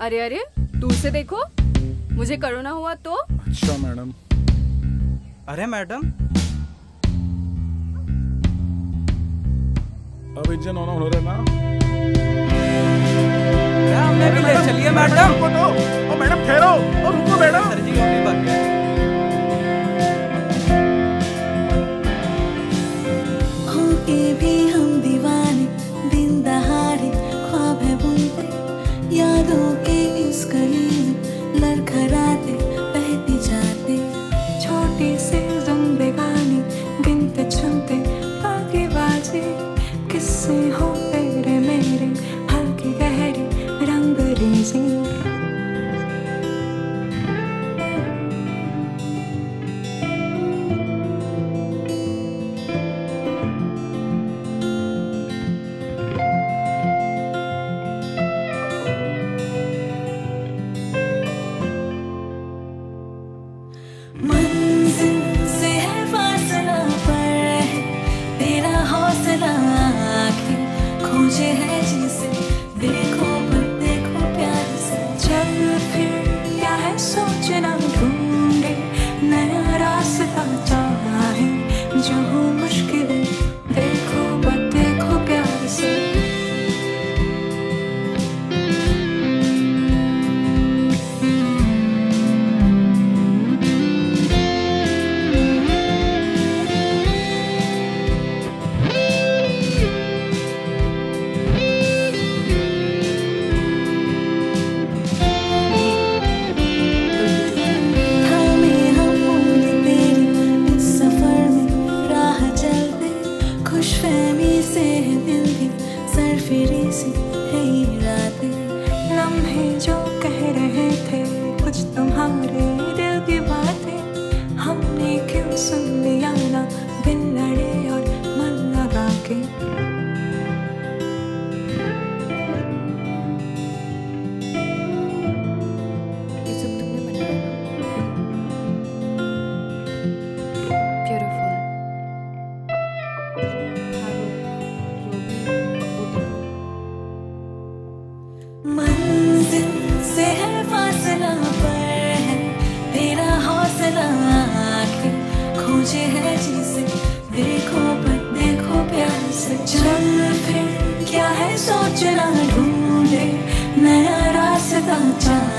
अरे अरे दूर से देखो। मुझे कोरोना हुआ तो। अच्छा मैडम। अरे मैडम। अब इंजन ऑन हो रहा है ना हमें भी ले चलिए मैडम। तो। ओ मैडम ठहरो। ओ रुको मैडम। सर जी को बात भी हम दीवाने दिन दहाड़े ख्वाब है बुनते यादों के लड़खड़ाते जाती जाते। छोटे से जिंदगानी गिनते चुनते आगे बाजे हो तेरे मेरे। हल्की गहरी रंग रेजी। सोचना ढूंढे नया रास्ता चाहे जो मुश्किल। easy मुझे है जिसे देखो पर देखो प्यार से। चल फिर, क्या है सोचना ढूंढे। नया रास्ता चाह।